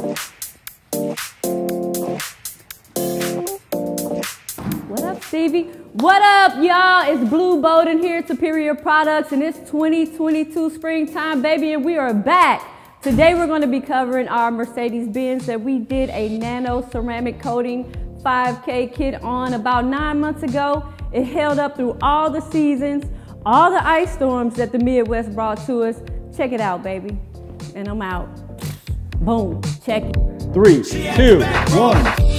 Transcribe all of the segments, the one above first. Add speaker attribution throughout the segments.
Speaker 1: What up, Stevie? What up, y'all? It's Blue Bowden here Superior Products, and it's 2022 springtime, baby, and we are back. Today, we're going to be covering our Mercedes Benz that we did a nano ceramic coating 5K kit on about nine months ago. It held up through all the seasons, all the ice storms that the Midwest brought to us. Check it out, baby. And I'm out. Boom. Check it.
Speaker 2: Three, two, one.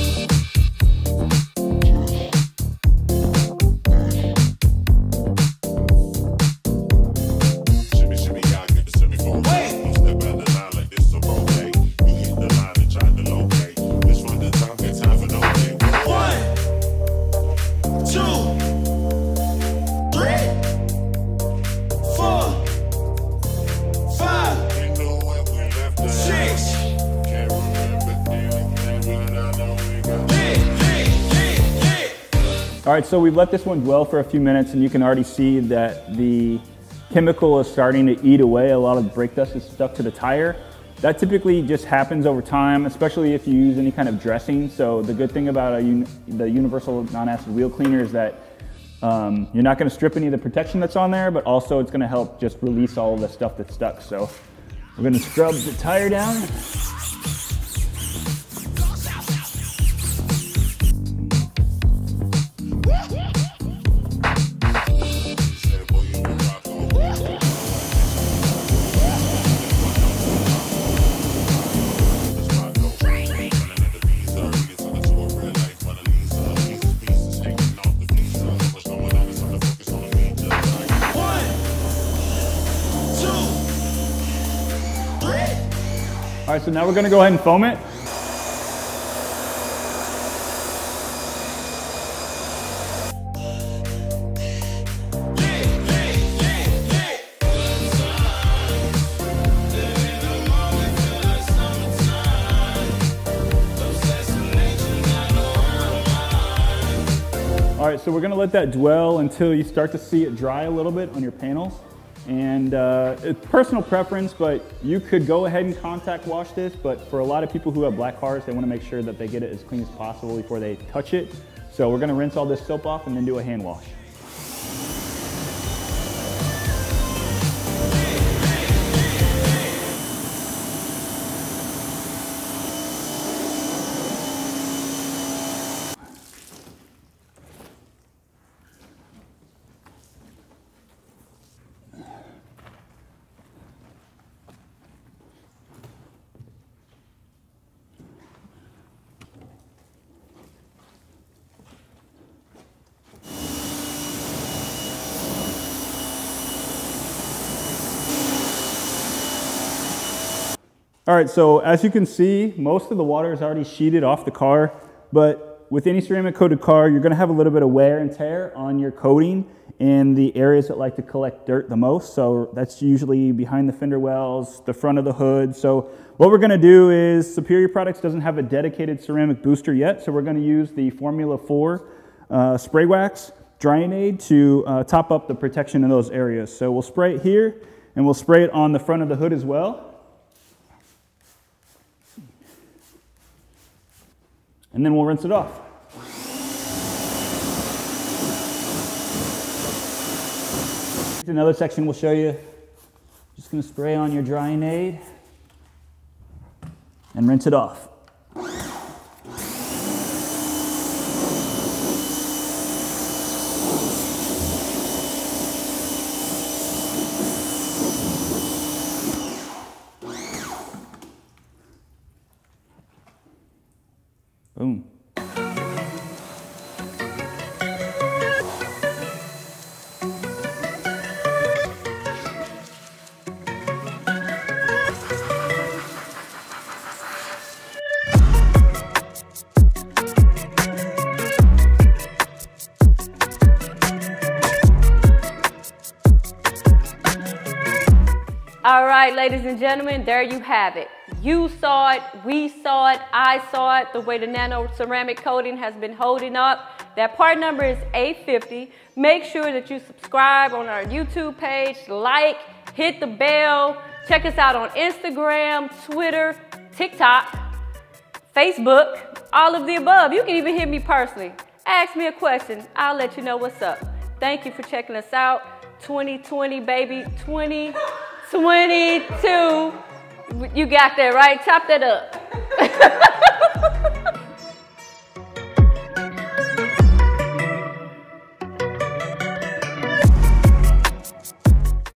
Speaker 2: All right, so we've let this one dwell for a few minutes and you can already see that the chemical is starting to eat away. A lot of brake dust is stuck to the tire. That typically just happens over time, especially if you use any kind of dressing. So the good thing about a uni- the universal non-acid wheel cleaner is that um, you're not gonna strip any of the protection that's on there, but also it's gonna help just release all the stuff that's stuck. So we're gonna scrub the tire down. All right, so now we're gonna go ahead and foam it. All right, so we're gonna let that dwell until you start to see it dry a little bit on your panels. And uh, it's personal preference, but you could go ahead and contact wash this, but for a lot of people who have black cars, they wanna make sure that they get it as clean as possible before they touch it. So we're gonna rinse all this soap off and then do a hand wash. All right, so as you can see, most of the water is already sheeted off the car, but with any ceramic coated car, you're gonna have a little bit of wear and tear on your coating in the areas that like to collect dirt the most. So that's usually behind the fender wells, the front of the hood. So what we're gonna do is Superior Products doesn't have a dedicated ceramic booster yet, so we're gonna use the Formula 4 uh, spray wax drying aid to uh, top up the protection in those areas. So we'll spray it here and we'll spray it on the front of the hood as well. And then we'll rinse it off. Another section we'll show you. Just gonna spray on your drying aid and rinse it off. Boom.
Speaker 1: All right, ladies and gentlemen, there you have it. You saw it, we saw it, I saw it, the way the nano ceramic coating has been holding up. That part number is A50. Make sure that you subscribe on our YouTube page, like, hit the bell, check us out on Instagram, Twitter, TikTok, Facebook, all of the above. You can even hit me personally. Ask me a question. I'll let you know what's up. Thank you for checking us out. 2020, baby. 2022. You got that right. Top that up.